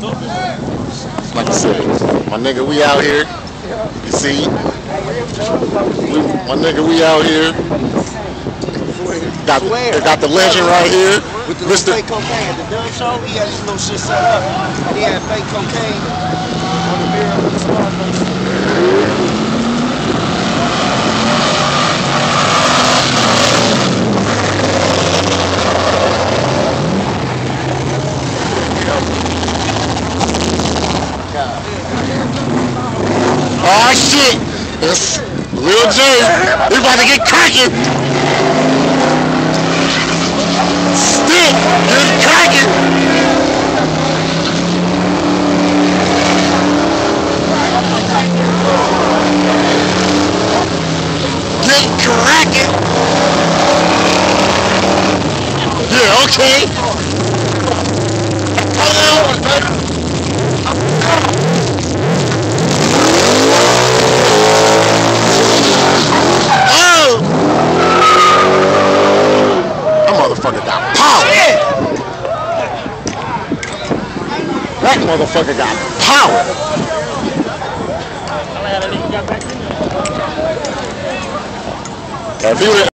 Like I said, my nigga, we out here. You see? We, my nigga, we out here. Got, they got the legend right here. With the Mr. fake cocaine the dumb show, he had his little shit set up. He had fake cocaine on the mirror of the spot. Oh shit! It's Lil J. We about to get cracking. Stick, get cracking. Get cracking. Yeah, okay. Motherfucker got power. That motherfucker got power. If he would